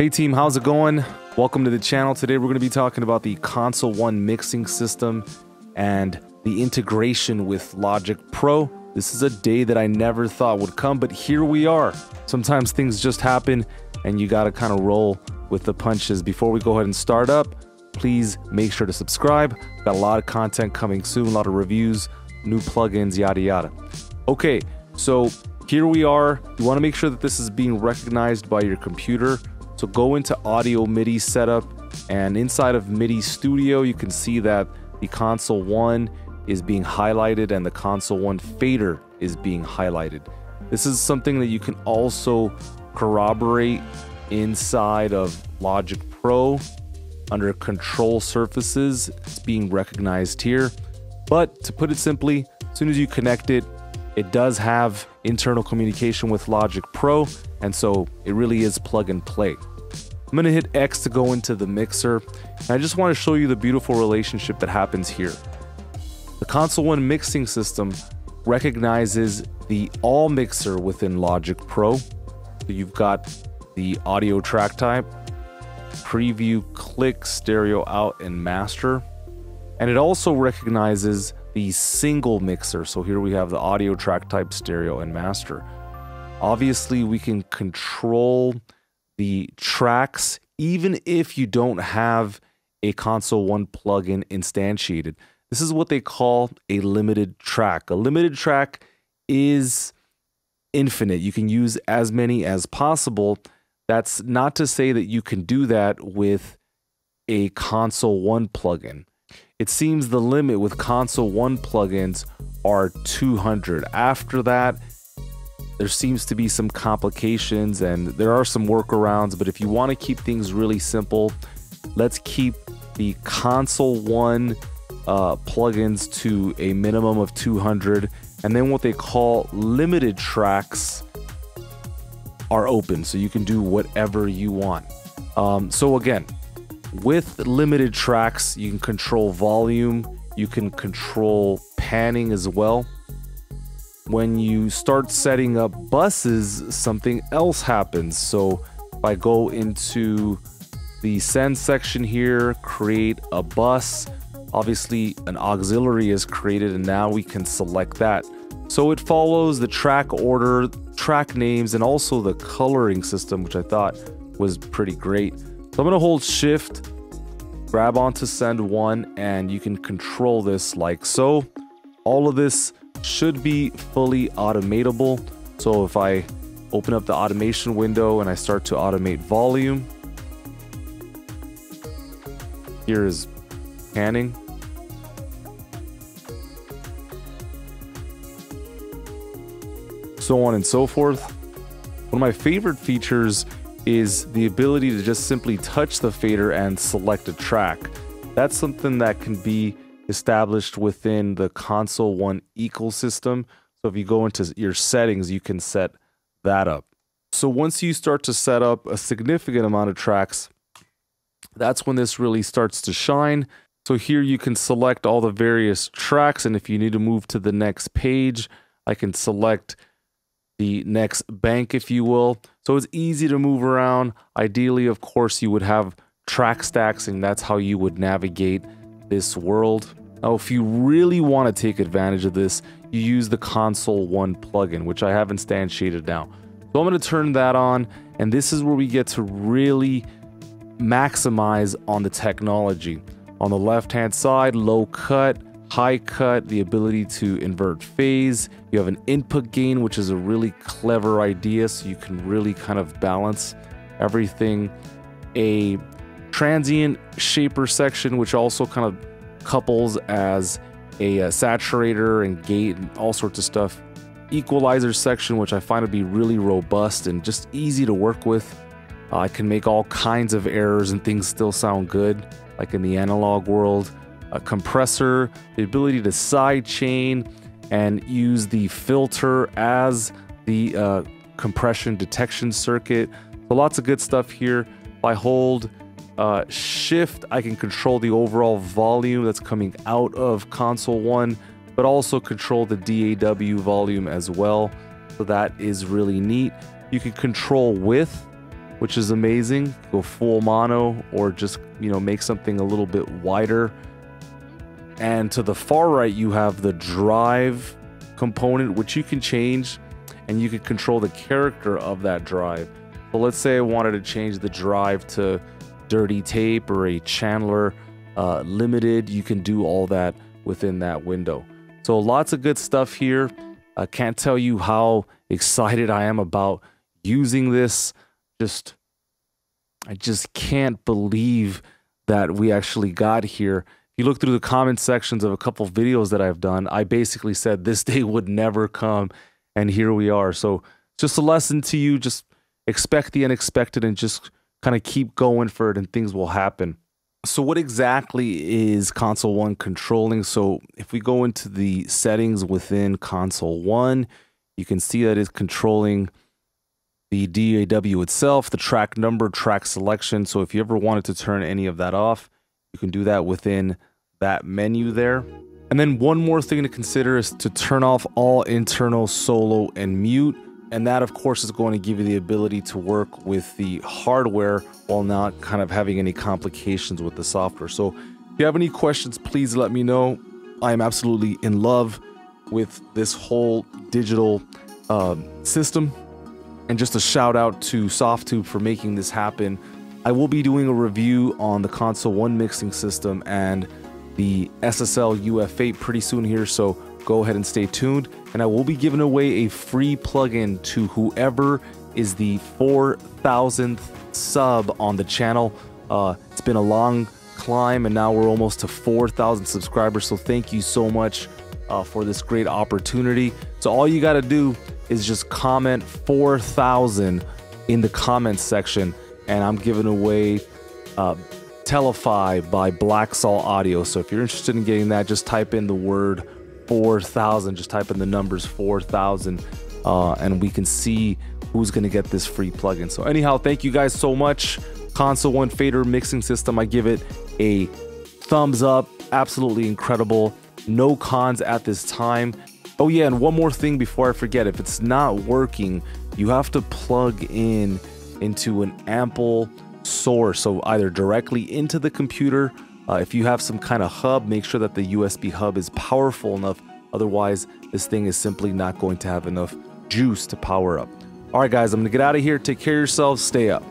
Hey team, how's it going? Welcome to the channel. Today we're going to be talking about the Console 1 mixing system and the integration with Logic Pro. This is a day that I never thought would come, but here we are. Sometimes things just happen and you got to kind of roll with the punches. Before we go ahead and start up, please make sure to subscribe. Got a lot of content coming soon, a lot of reviews, new plugins, yada yada. Okay, so here we are. You want to make sure that this is being recognized by your computer. So go into audio MIDI setup and inside of MIDI Studio, you can see that the console one is being highlighted and the console one fader is being highlighted. This is something that you can also corroborate inside of Logic Pro under control surfaces. It's being recognized here. But to put it simply, as soon as you connect it, it does have internal communication with Logic Pro, and so it really is plug and play. I'm gonna hit X to go into the mixer, and I just wanna show you the beautiful relationship that happens here. The Console 1 mixing system recognizes the all mixer within Logic Pro. So you've got the audio track type, preview, click, stereo out, and master. And it also recognizes the single mixer. So here we have the audio track type, stereo, and master. Obviously, we can control the tracks even if you don't have a console 1 plugin instantiated. This is what they call a limited track. A limited track is infinite. You can use as many as possible. That's not to say that you can do that with a console 1 plugin. It seems the limit with console 1 plugins are 200. After that, there seems to be some complications and there are some workarounds, but if you want to keep things really simple, let's keep the console 1 uh, plugins to a minimum of 200 and then what they call limited tracks are open so you can do whatever you want um, so again with limited tracks, you can control volume, you can control panning as well. When you start setting up buses, something else happens. So if I go into the send section here, create a bus, obviously an auxiliary is created and now we can select that. So it follows the track order, track names, and also the coloring system, which I thought was pretty great. So I'm going to hold shift, grab onto send one, and you can control this like so. All of this should be fully automatable. So if I open up the automation window and I start to automate volume, here is panning. So on and so forth. One of my favorite features is the ability to just simply touch the fader and select a track. That's something that can be established within the console one ecosystem. So if you go into your settings, you can set that up. So once you start to set up a significant amount of tracks, that's when this really starts to shine. So here you can select all the various tracks. And if you need to move to the next page, I can select the next bank, if you will. So it's easy to move around. Ideally, of course, you would have track stacks, and that's how you would navigate this world. Now, if you really want to take advantage of this, you use the Console 1 plugin, which I have instantiated now. So I'm going to turn that on, and this is where we get to really maximize on the technology. On the left-hand side, low cut, high cut, the ability to invert phase. You have an input gain, which is a really clever idea, so you can really kind of balance everything. A transient shaper section, which also kind of couples as a, a saturator and gate and all sorts of stuff. Equalizer section, which I find to be really robust and just easy to work with. Uh, I can make all kinds of errors and things still sound good, like in the analog world a compressor, the ability to sidechain and use the filter as the uh, compression detection circuit. So lots of good stuff here. If I hold uh, shift, I can control the overall volume that's coming out of console one, but also control the DAW volume as well. So that is really neat. You can control width which is amazing. Go full mono or just, you know, make something a little bit wider. And to the far right, you have the drive component, which you can change and you can control the character of that drive. So let's say I wanted to change the drive to dirty tape or a Chandler uh, limited. You can do all that within that window. So lots of good stuff here. I can't tell you how excited I am about using this. Just, I just can't believe that we actually got here. You look through the comment sections of a couple of videos that I've done, I basically said this day would never come, and here we are. So just a lesson to you. Just expect the unexpected and just kind of keep going for it, and things will happen. So, what exactly is Console 1 controlling? So, if we go into the settings within Console 1, you can see that it's controlling the DAW itself, the track number, track selection. So, if you ever wanted to turn any of that off, you can do that within that menu there. And then, one more thing to consider is to turn off all internal solo and mute. And that, of course, is going to give you the ability to work with the hardware while not kind of having any complications with the software. So, if you have any questions, please let me know. I am absolutely in love with this whole digital uh, system. And just a shout out to Softube for making this happen. I will be doing a review on the Console 1 mixing system and the SSL UF8 pretty soon here. So, go ahead and stay tuned. And I will be giving away a free plugin to whoever is the 4,000th sub on the channel. Uh, it's been a long climb, and now we're almost to 4,000 subscribers. So thank you so much uh, for this great opportunity. So all you got to do is just comment 4,000 in the comments section, and I'm giving away uh, Telefy by Black Salt Audio. So if you're interested in getting that, just type in the word 4,000. Just type in the numbers 4,000 uh, and we can see who's going to get this free plugin. So, anyhow, thank you guys so much. Console One Fader mixing system, I give it a thumbs up. Absolutely incredible. No cons at this time. Oh, yeah, and one more thing before I forget if it's not working, you have to plug in into an ample source. So, either directly into the computer uh, if you have some kind of hub, make sure that the USB hub is powerful enough. Otherwise, this thing is simply not going to have enough juice to power up. All right, guys, I'm going to get out of here. Take care of yourselves. Stay up.